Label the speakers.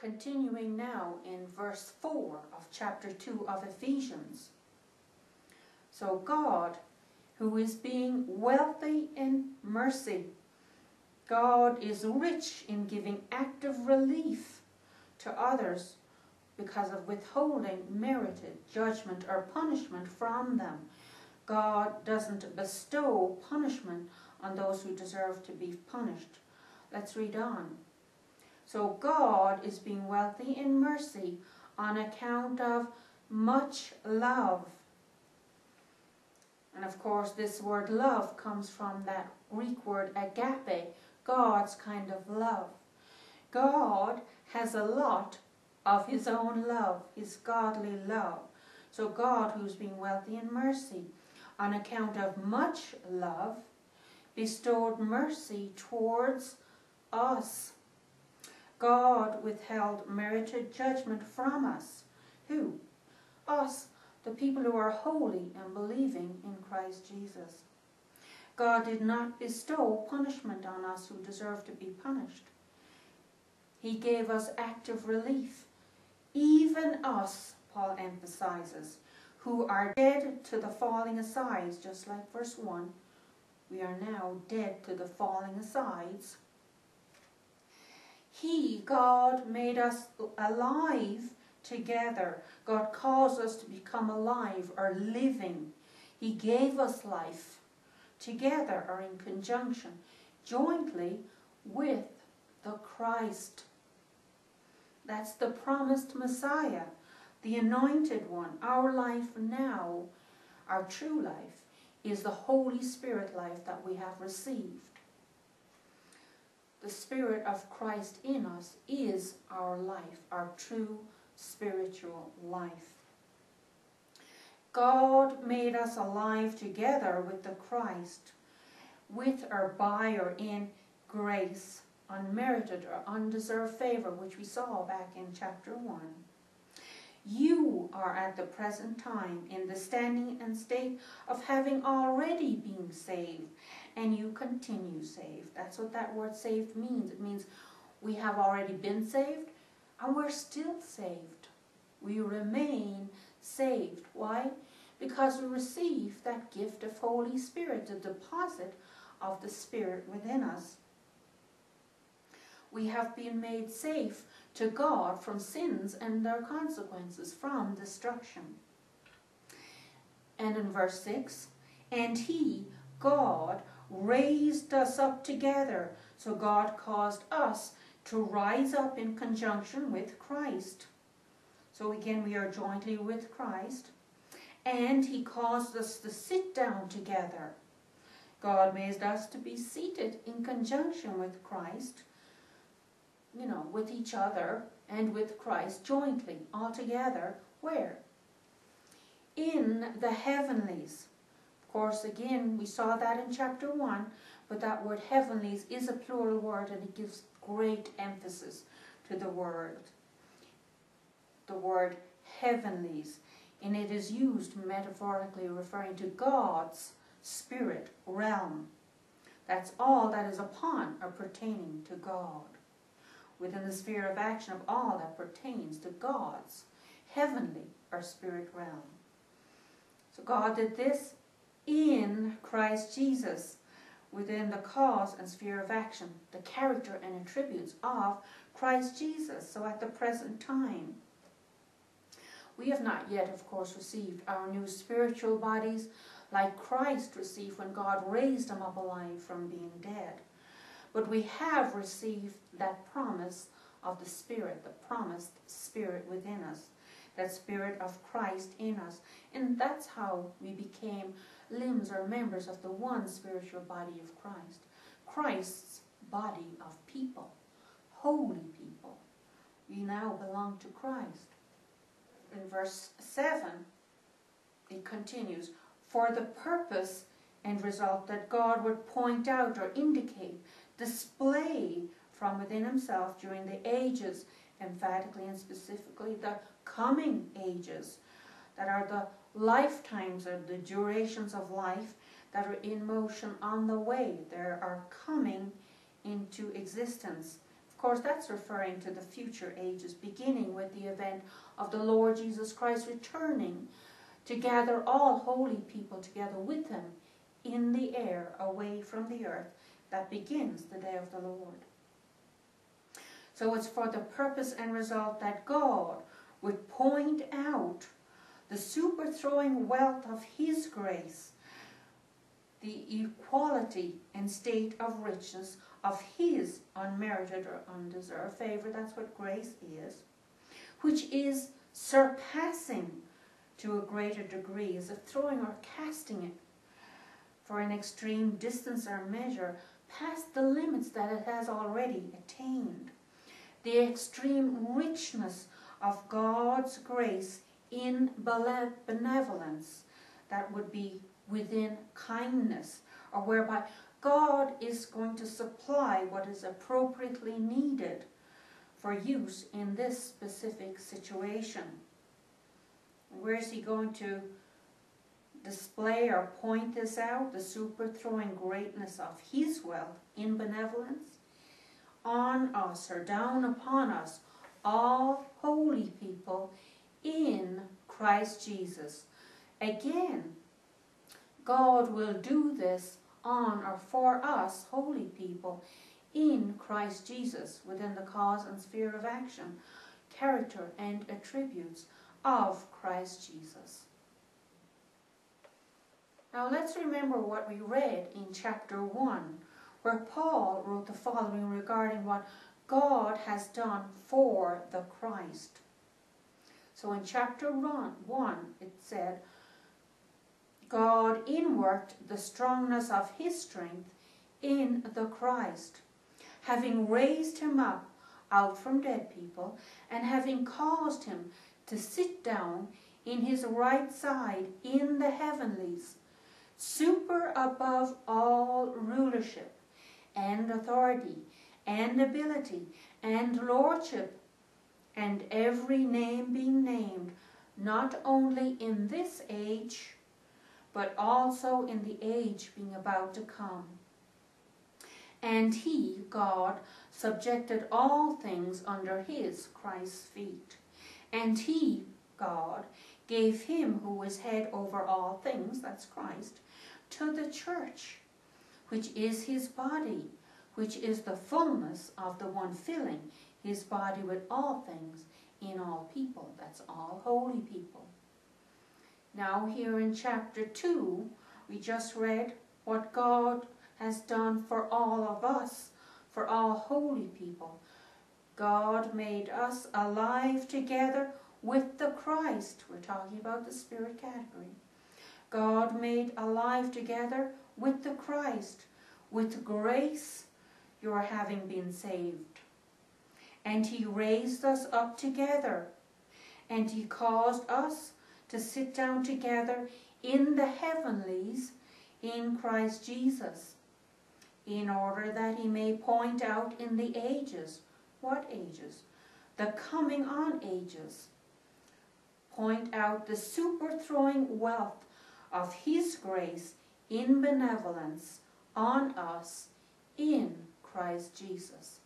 Speaker 1: Continuing now in verse 4 of chapter 2 of Ephesians. So God, who is being wealthy in mercy, God is rich in giving active relief to others because of withholding merited judgment or punishment from them. God doesn't bestow punishment on those who deserve to be punished. Let's read on. So God is being wealthy in mercy on account of much love. And of course, this word love comes from that Greek word agape, God's kind of love. God has a lot of his own love, his godly love. So God, who's being wealthy in mercy, on account of much love, bestowed mercy towards us God withheld merited judgment from us. Who? Us, the people who are holy and believing in Christ Jesus. God did not bestow punishment on us who deserve to be punished. He gave us active relief. Even us, Paul emphasizes, who are dead to the falling asides, just like verse 1, we are now dead to the falling asides he, God, made us alive together. God caused us to become alive or living. He gave us life together or in conjunction, jointly with the Christ. That's the promised Messiah, the anointed one. Our life now, our true life, is the Holy Spirit life that we have received the Spirit of Christ in us is our life, our true spiritual life. God made us alive together with the Christ, with or by or in grace, unmerited or undeserved favor, which we saw back in chapter 1. You are at the present time in the standing and state of having already been saved, and you continue saved. That's what that word saved means. It means we have already been saved, and we're still saved. We remain saved. Why? Because we receive that gift of Holy Spirit, the deposit of the Spirit within us. We have been made safe to God from sins and their consequences, from destruction. And in verse 6, and he, God, raised us up together. So God caused us to rise up in conjunction with Christ. So again, we are jointly with Christ. And he caused us to sit down together. God made us to be seated in conjunction with Christ with each other and with Christ jointly, all together. Where? In the heavenlies. Of course, again, we saw that in chapter 1, but that word heavenlies is a plural word and it gives great emphasis to the word. The word heavenlies. And it is used metaphorically referring to God's spirit realm. That's all that is upon or pertaining to God within the sphere of action of all that pertains to God's heavenly or spirit realm. So God did this in Christ Jesus within the cause and sphere of action, the character and attributes of Christ Jesus. So at the present time, we have not yet, of course, received our new spiritual bodies like Christ received when God raised him up alive from being dead. But we have received that promise of the Spirit, the promised Spirit within us, that Spirit of Christ in us. And that's how we became limbs or members of the one spiritual body of Christ. Christ's body of people, holy people. We now belong to Christ. In verse 7, it continues, for the purpose and result that God would point out or indicate display from within himself during the ages, emphatically and specifically the coming ages, that are the lifetimes or the durations of life that are in motion on the way. They are coming into existence. Of course, that's referring to the future ages, beginning with the event of the Lord Jesus Christ returning to gather all holy people together with him in the air away from the earth that begins the day of the Lord. So it's for the purpose and result that God would point out the superthrowing wealth of His grace, the equality and state of riches of His unmerited or undeserved favor. That's what grace is, which is surpassing to a greater degree, as if throwing or casting it for an extreme distance or measure past the limits that it has already attained. The extreme richness of God's grace in benevolence that would be within kindness or whereby God is going to supply what is appropriately needed for use in this specific situation. Where is he going to display or point this out? The superthrowing greatness of his wealth in benevolence on us or down upon us, all holy people in Christ Jesus. Again, God will do this on or for us, holy people, in Christ Jesus, within the cause and sphere of action, character and attributes of Christ Jesus. Now let's remember what we read in chapter 1, where Paul wrote the following regarding what God has done for the Christ. So in chapter 1, it said, God inworked the strongness of his strength in the Christ, having raised him up out from dead people, and having caused him to sit down in his right side in the heavenlies, super above all rulership and authority and ability and lordship and every name being named, not only in this age, but also in the age being about to come. And he, God, subjected all things under his, Christ's feet. And he, God, gave him who is head over all things, that's Christ, to the church, which is his body, which is the fullness of the one filling his body with all things in all people. That's all holy people. Now here in chapter 2, we just read what God has done for all of us, for all holy people. God made us alive together with the Christ. We're talking about the spirit category. God made alive together with the Christ. With grace, you are having been saved. And he raised us up together. And he caused us to sit down together in the heavenlies in Christ Jesus, in order that he may point out in the ages. What ages? The coming on ages. Point out the superthrowing wealth of his grace in benevolence on us in Christ Jesus.